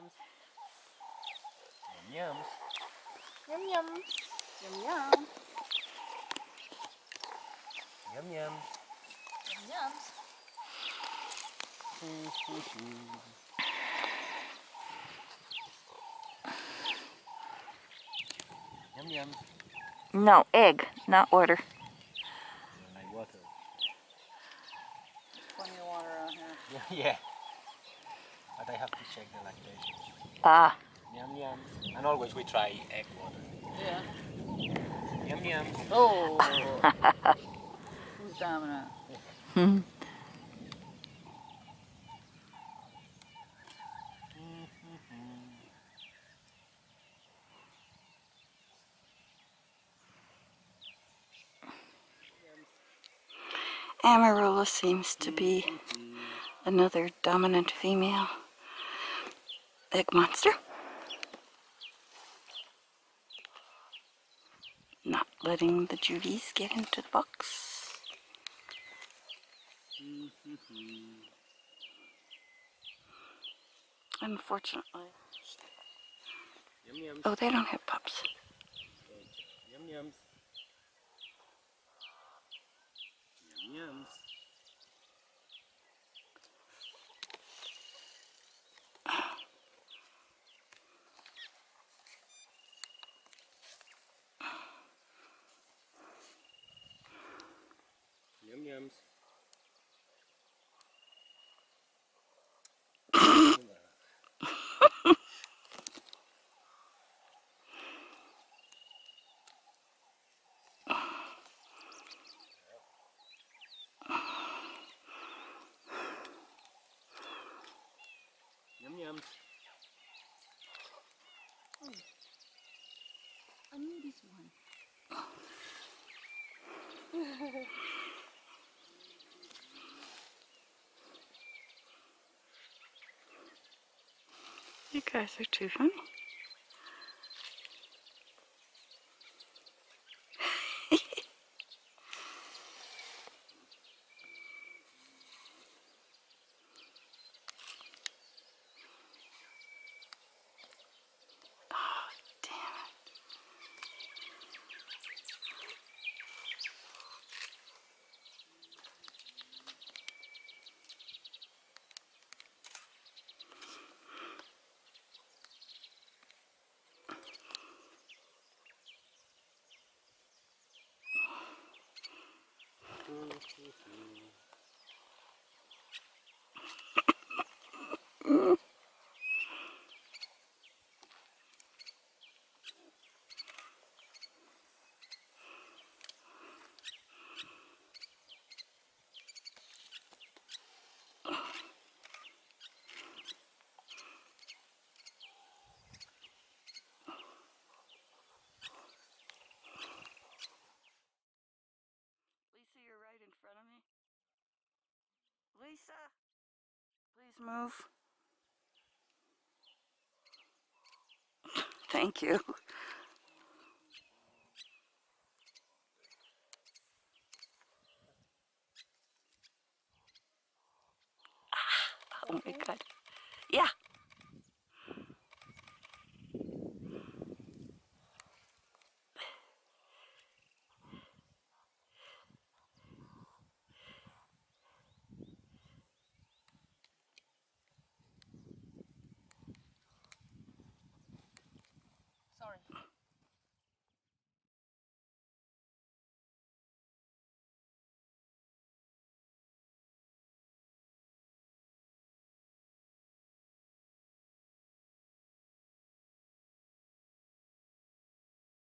yums. Yum yums. Yum yum. Yum yum. Yum yums. Yum yums. Yum yums. No, egg, not water. Plenty of water out here. Yeah, yeah. But I have to check the lactation. Ah, Yum yums. And always we try egg water. Yeah. Yum yums. Oh. Who's dominant? Amarula seems to be another dominant female egg monster. Not letting the Judies get into the box. Unfortunately. Yum. Oh, they don't have pups. Yum. Yum yums. Yum yums. Yums. Oh, I knew this one. You guys are too funny. Lisa, you're right in front of me. Lisa, please move. Thank you. Ah, Oh my god.